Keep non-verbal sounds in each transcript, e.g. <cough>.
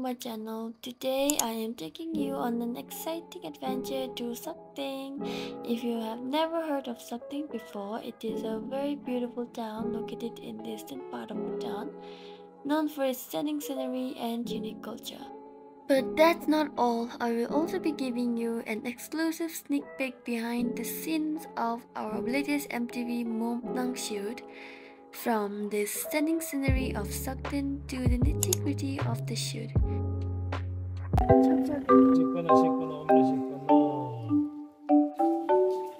my channel. Today I am taking you on an exciting adventure to Sakteng. If you have never heard of Sakteng before, it is a very beautiful town located in the eastern part of Bhutan, known for its stunning scenery and unique culture. But that's not all. I will also be giving you an exclusive sneak peek behind the scenes of our latest MTV Nang shoot from the stunning scenery of Sakteng to the nitty-gritty of the shoot.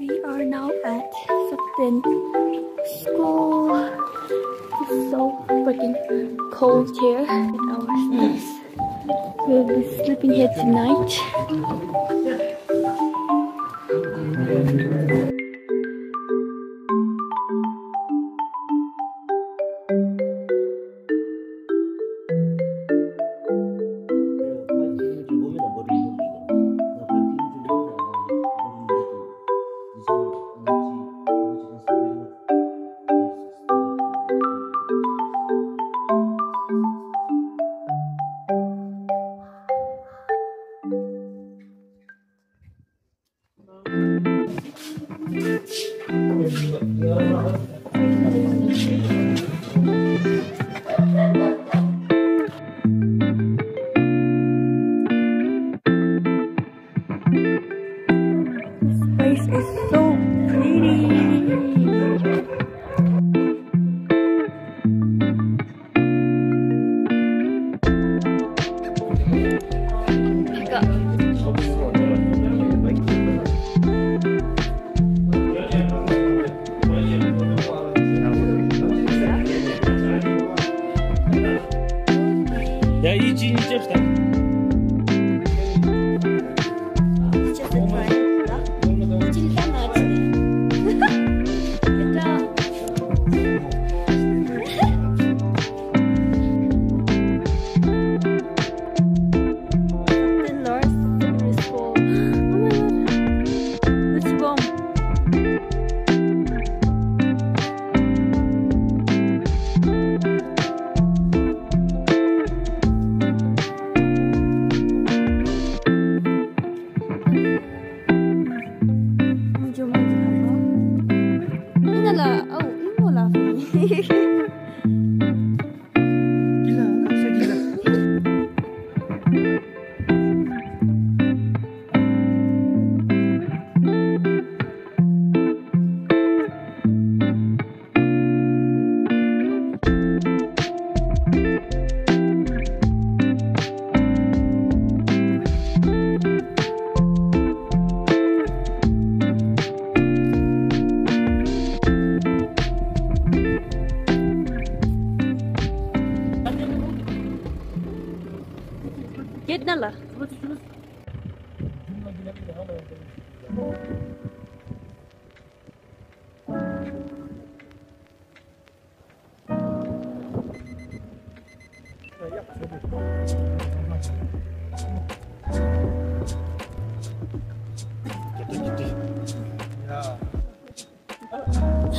We are now at Sakteng School. It's so freaking cold here at our. We'll be sleeping here tonight.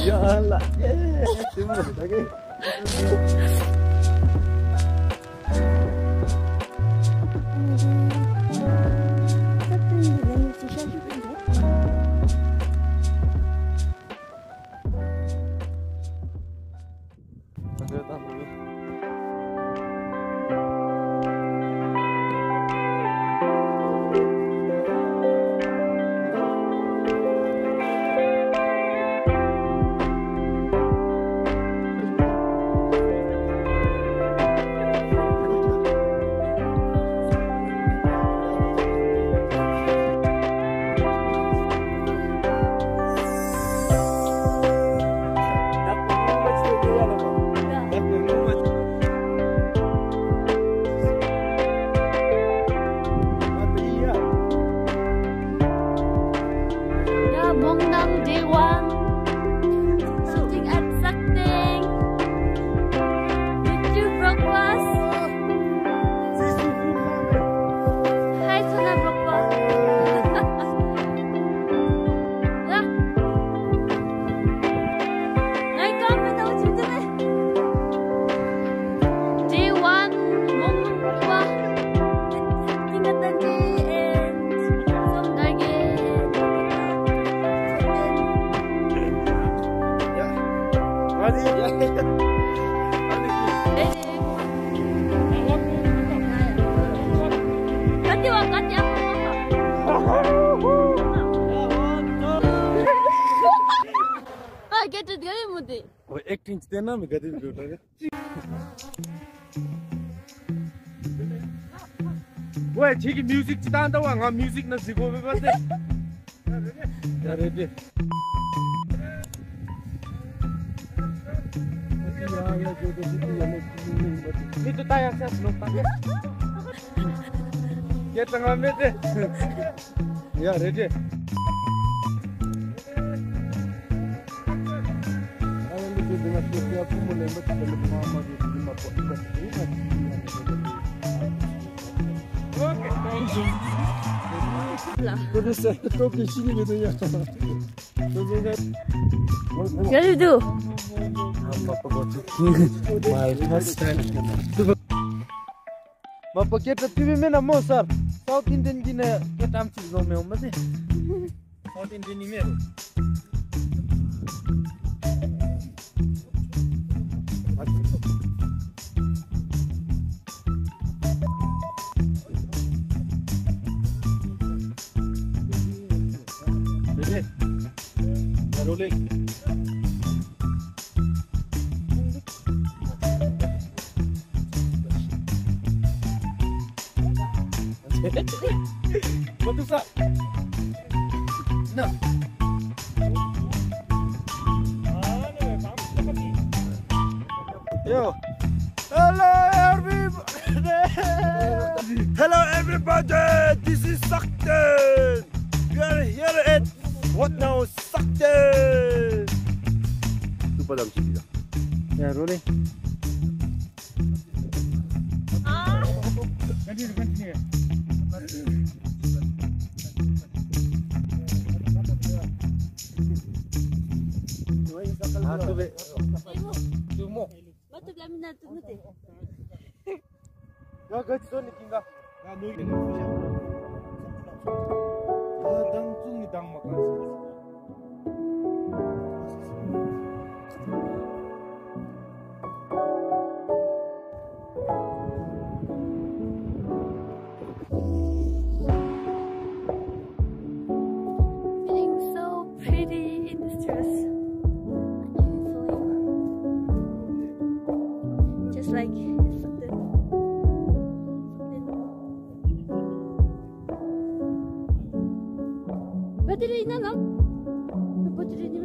Ya Allah. Eh, timbul lagi. Hadi gel. Hadi gel. Hadi bak hadi yap. Getir görüyor musun? O acting değil mi? Getir görüyor. 왜 저기 뮤직 지단다고 안 가? 뮤직 나 지고 왜 봤대? 야, 레디. Itu tayang saya belum pakai. Ya tengah meter. Ya ready. Masuk ke Oke, thank you. Bunu sen çok işini gidiyor. Gel dur. Ma Mapaketa pibi mena mo sar. South Indian gine ketam chiz no me umma se. South Indian ni me. Bebe. Rolling. What's up? No. Yo. Hello everybody. <laughs> Hello everybody. This is Sakteng. We are here at what now? Sakteng. Ah. Lupa ah. 두배 두모 맞다 라미나 두모데 야 같이 손 느낀가 야 노이 야 당중이 당막 가서 Батарея на нам. Батарея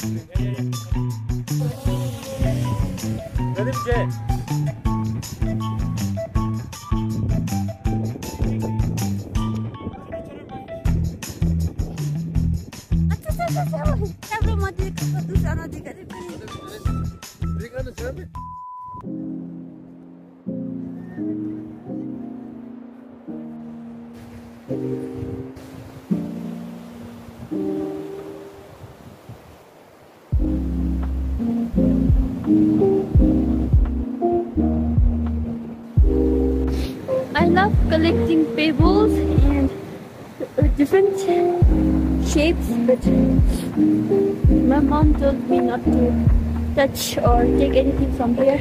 Oh, Ready, my mom told me not to touch or take anything from here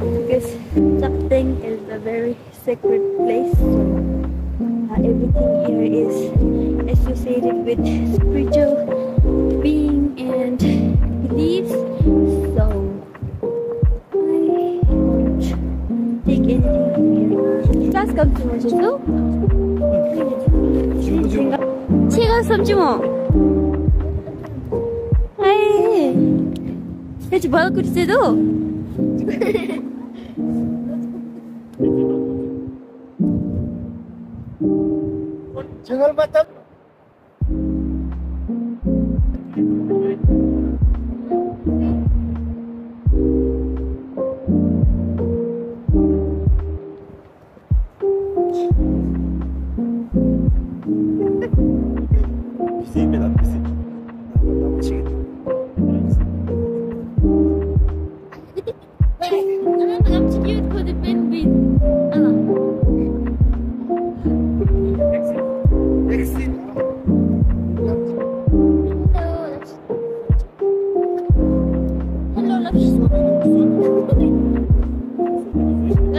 because something is a very sacred place. Uh, everything here is associated with spiritual being and beliefs. So I won't take anything from here. You guys come to my zoo? 제 balku di situ. Jangan macam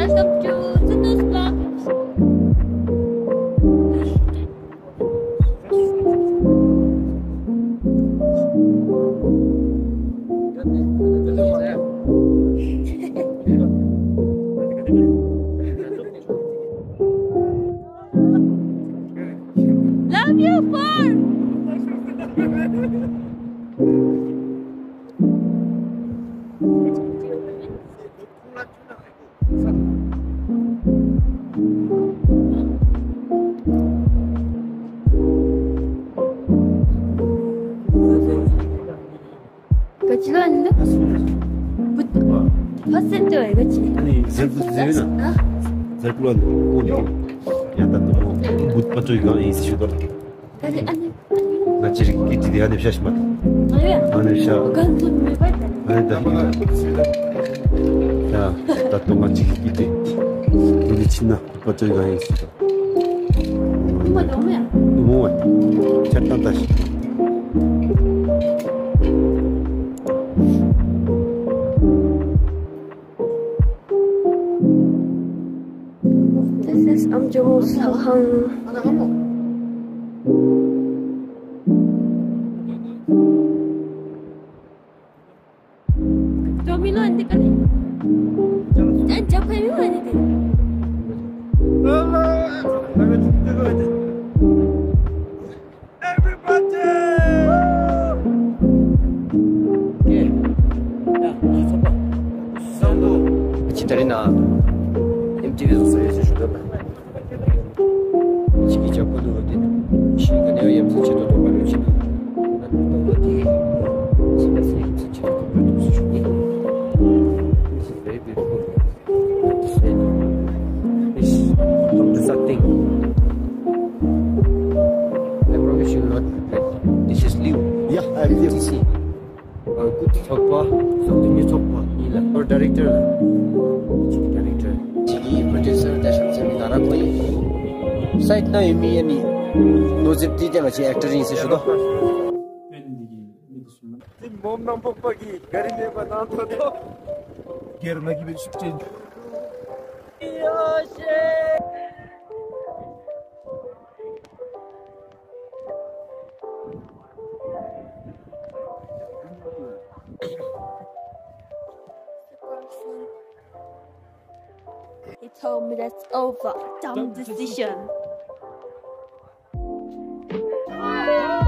Welcome to Tseundu's Vlog. zeyna zarkulan kuni yata tumu bud pacho yiga isi shudar na chirik iti diya ne shash mat ane sha ane da higa ya tato ma chirik iti kuni chinna pacho yiga isi shudar tumu wa chatan tashi dominante kan jangan jangan ini mana deh Cinta Lina MTV 卒業してしょ 지기자 보도로디 시가 something. I promise you not. This is Yeah, I'm good talk about. Something you talk about. Or director. Sait na yumi yani nozip di janga chi actor ni se shudo. Tim bomdan poppa ki garin ne banan to do. Germe gibi çıktın. Yoşe. He told me that's over. Dumb decision. Hallelujah.